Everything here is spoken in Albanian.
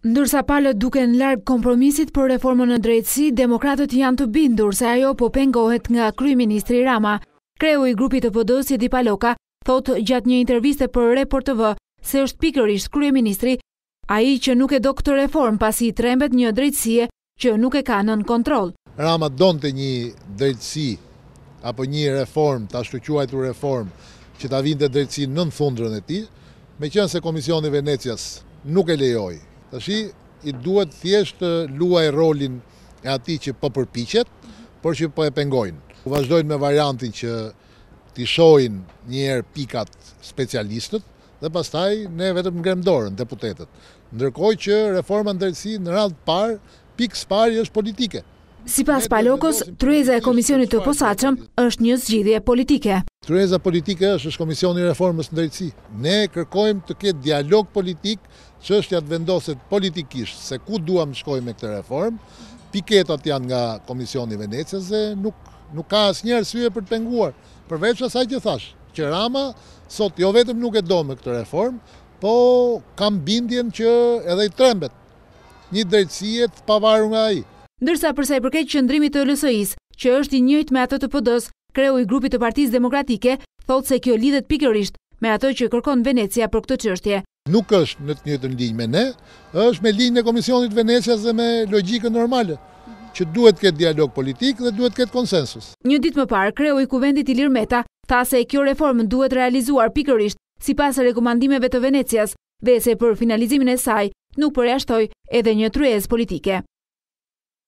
Ndërsa palët duken larg kompromisit për reformën në drejtësi, demokratët janë të bindur se ajo po pengohet nga kryeministri Rama. Kreu i grupit të PD-së, Edi Paloka, thotë gjatë një interviste për Report TV se është pikërisht kryeministri ai që nuk e do këtë reformë pasi i trembet një drejtësie që nuk e ka nën kontroll. Rama donte një drejtësi apo një reformë, të ashtuquajtur reformë, që ta vinte drejtësinë nën thundrën e tij, meqenëse Komisioni i Venecias nuk e lejoi, tashi i duhet thjesht të luajë rolin e atij që po përpiqet, por që po e pengojnë. Po vazhdojnë me variantin që t'i shohin një herë pikat specialistët. dhe pastaj ne vetëm ngremë dorën, deputetët. Ndërkohë që reforma në drejtësi në radhë të parë, pikë së pari është politike. Sipas Palokës, tryeza e komisionit të posaçëm është një zgjidhje politike. Tryeza politike është, është Komisioni i Reformës në Drejtësi. Ne kërkojmë të ketë dialog politik, çështja të vendoset politikisht se ku duam të shkojmë me këtë reformë. Piketat janë nga Komisioni i Venecias dhe nuk nuk ka asnjë arsye për të penguar. Përveç asaj që thashë, që Rama sot jo vetëm nuk e do më këtë reformë, po kam bindjen që edhe i trembet një drejtësie të pavarur nga ai. Ndërsa, përsa i përket qëndrimit të LSI-së, që është i njëjtë me atë të PD-së, kreu i grupit të Partisë Demokratike thotë se kjo lidhet pikërisht me ato që kërkon Venecia për këtë çështje. Nuk është në të njëjtën linjë me ne, është me linjën e Komisionit të Venecias dhe me logjikën normale, që duhet të ketë dialog politik dhe duhet të ketë konsensus. Një ditë më parë, kreu i Kuvendit Ilir Meta tha se kjo reformë duhet realizuar pikërisht sipas rekomandimeve të Venecias dhe se për finalizimin e saj nuk përjashtoi edhe një tryezë politike.